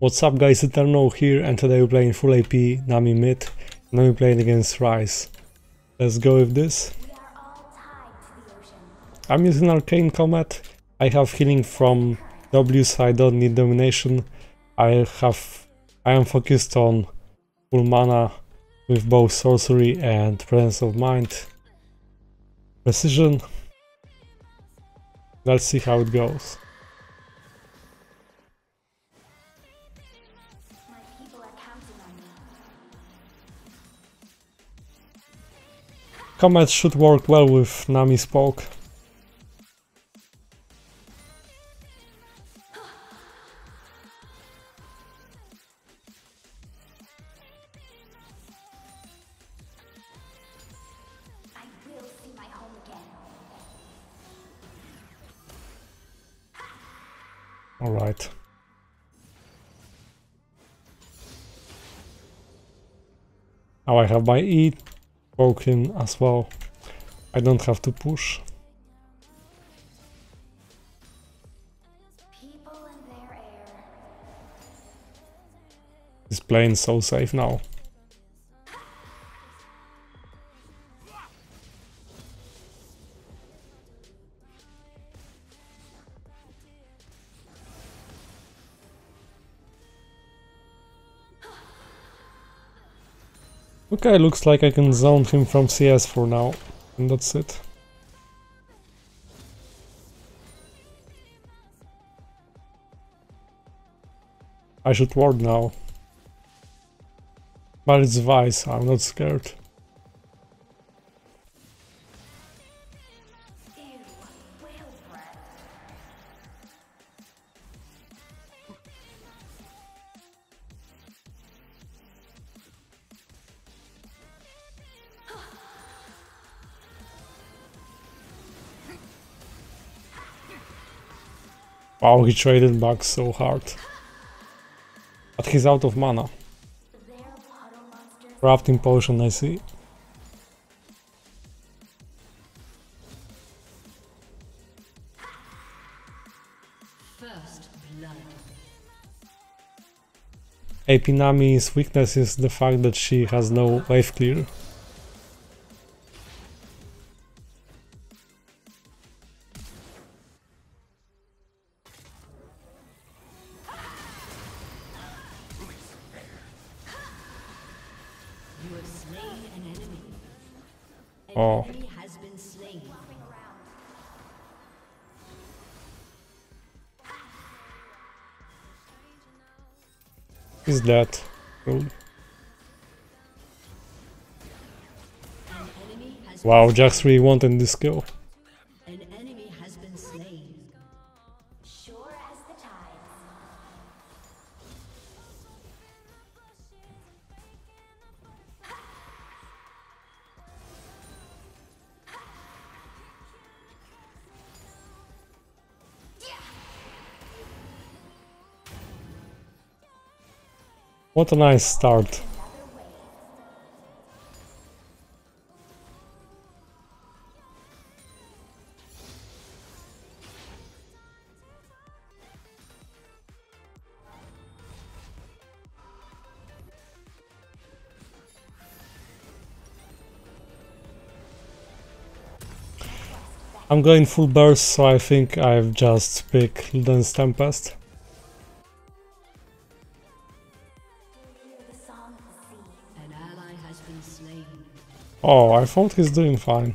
What's up guys, Eterno here and today we're playing full AP, Nami mid, and we're playing against Ryze. Let's go with this. I'm using Arcane Comet, I have healing from W so I don't need domination. I have I am focused on full mana with both sorcery and presence of mind. Precision. Let's see how it goes. Comet should work well with Nami's poke. Alright. Now I have my E broken as well. I don't have to push. This plane so safe now. Okay, looks like I can zone him from CS for now, and that's it. I should ward now. But it's Vice, I'm not scared. Wow, he traded back so hard. But he's out of mana. Corrupting potion, I see. AP Nami's weakness is the fact that she has no wave clear. Oh. Is that? Cool. Wow, Jax really wanted this kill. What a nice start. I'm going full burst, so I think I've just picked Luden's Tempest. Oh, I thought he's doing fine.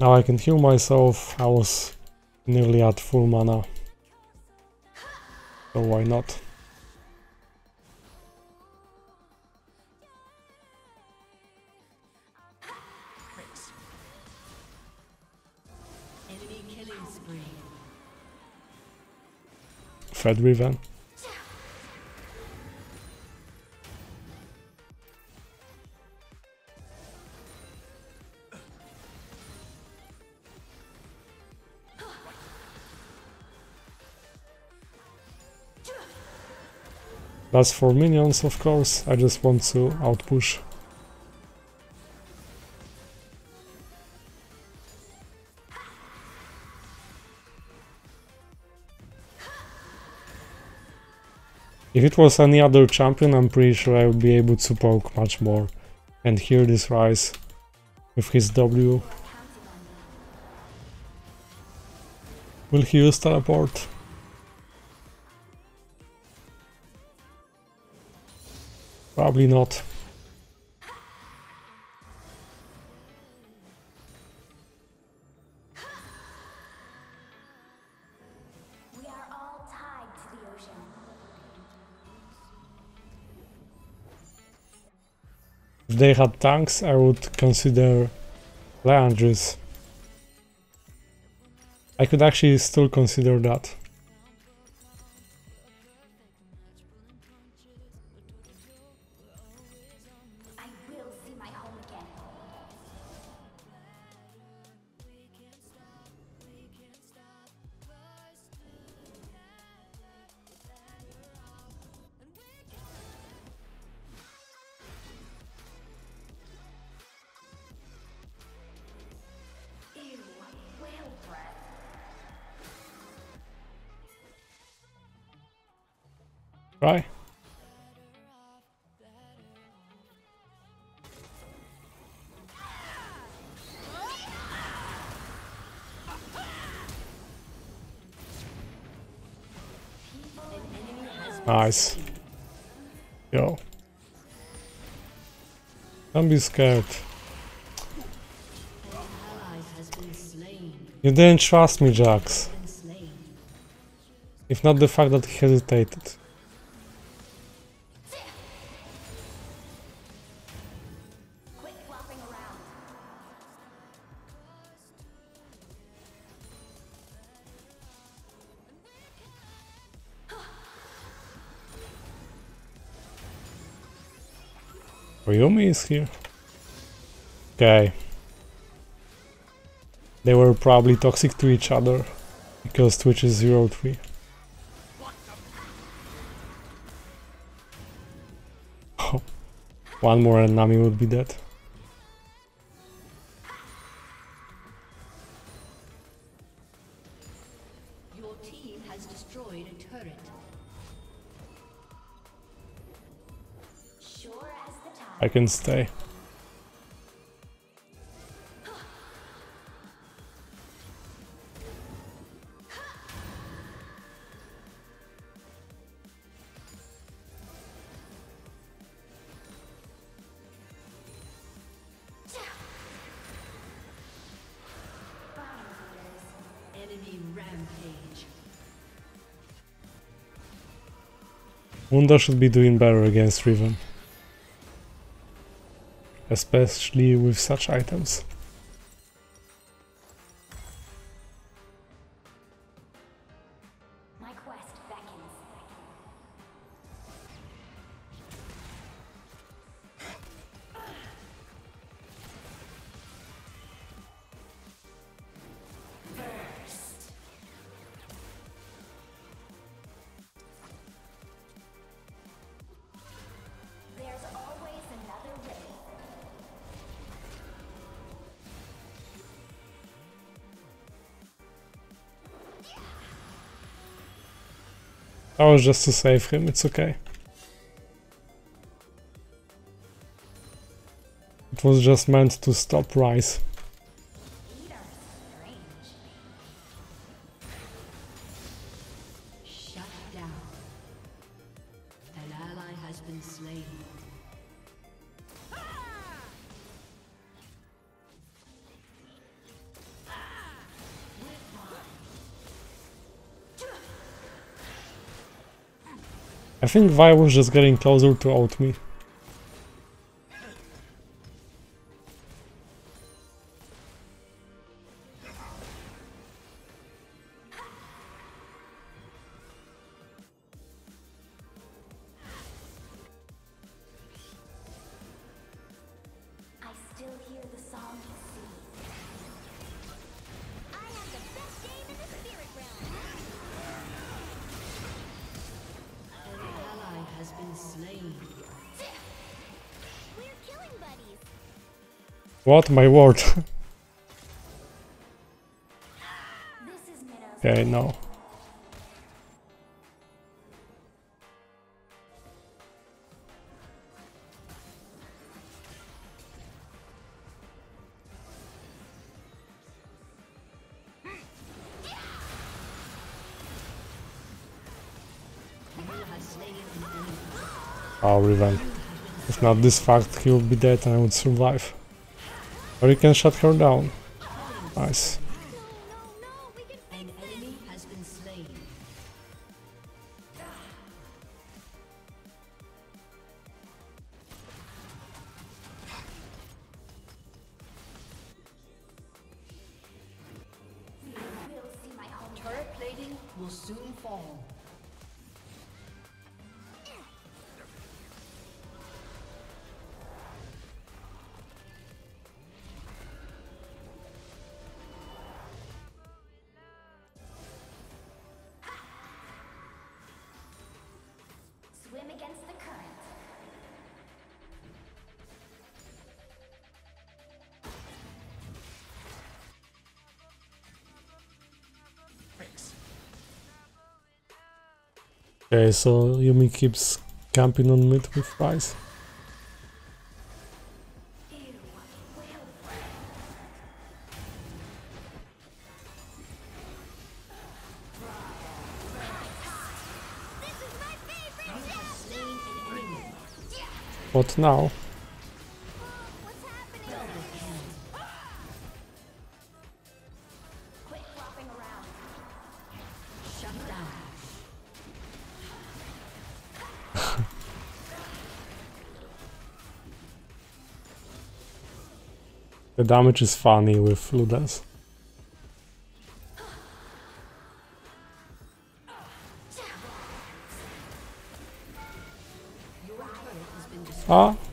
Now I can heal myself. I was nearly at full mana. So why not? Riven. That's for minions, of course. I just want to outpush. If it was any other champion, I'm pretty sure I would be able to poke much more and here this Ryze with his W. Will he use teleport? Probably not. We are all tied to the ocean. If they had tanks, I would consider Liandry's. I could actually still consider that. Right? Nice. Yo. Don't be scared. You didn't trust me, Jax. If not the fact that he hesitated. Ryumi is here. Okay. They were probably toxic to each other because Twitch is 03. Oh, One more and Nami would be dead. Your team has destroyed a turret. I can stay. Wunda should be doing better against Riven. Especially with such items. That was just to save him, it's okay. It was just meant to stop Ryze. Shut down. An ally has been slain. I think Vi was just getting closer to out me. What? My word. This is Minos. okay, no. You have slain an enemy. Oh, Riven. If not this fact, he would be dead and I would survive. Or you can shut her down. Nice. No, no, we Swim against the current. Okay, so Yuumi keeps camping on mid with Ryze. Now? The damage is funny with Ludens.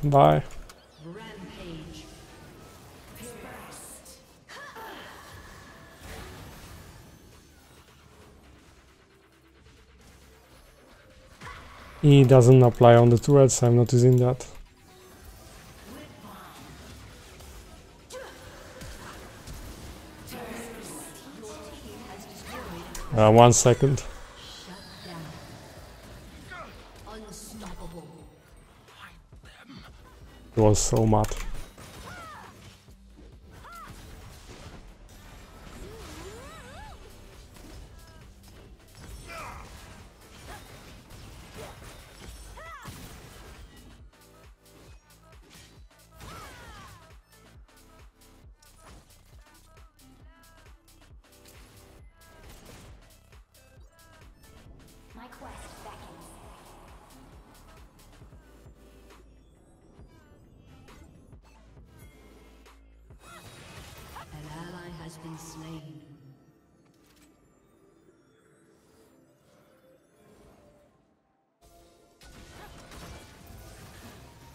Bye. Rampage. E doesn't apply on the turrets, I'm not using that. Uh, one second. Was so mad. Been slain.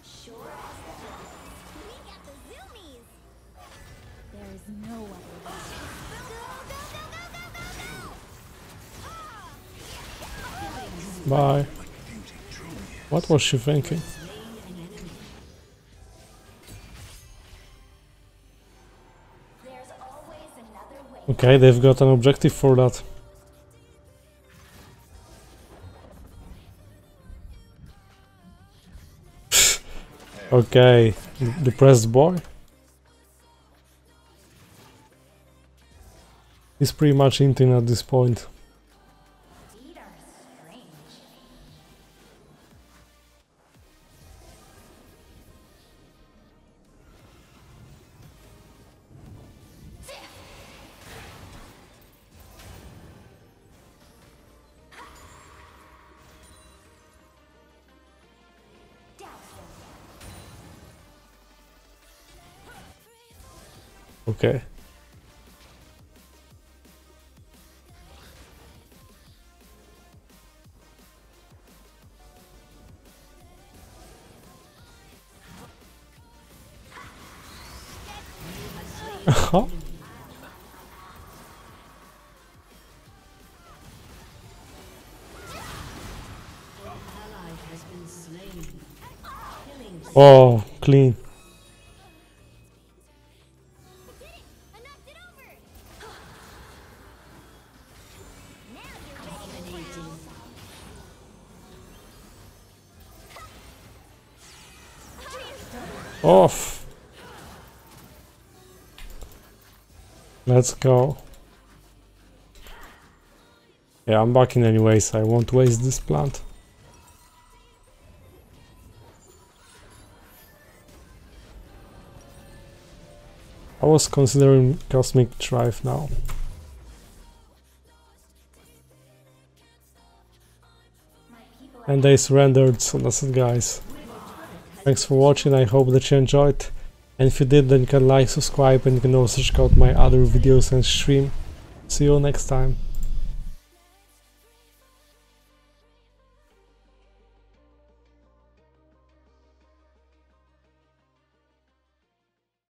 Sure as the We got the zoomies. There is no other way. Go, go, go, go, go, go! Bye. What was she thinking? Okay, they've got an objective for that. okay, depressed boy. He's pretty much inting at this point. Okay. Uh-huh. Aha. Ally has been slain. Killing Oh, clean. Off. Let's go. Yeah, I'm backing anyways. I won't waste this plant. I was considering Cosmic Drive now. And they surrendered, so that's it guys. Thanks for watching, I hope that you enjoyed. And if you did, then you can like, subscribe, and you can also check out my other videos and stream. See you next time.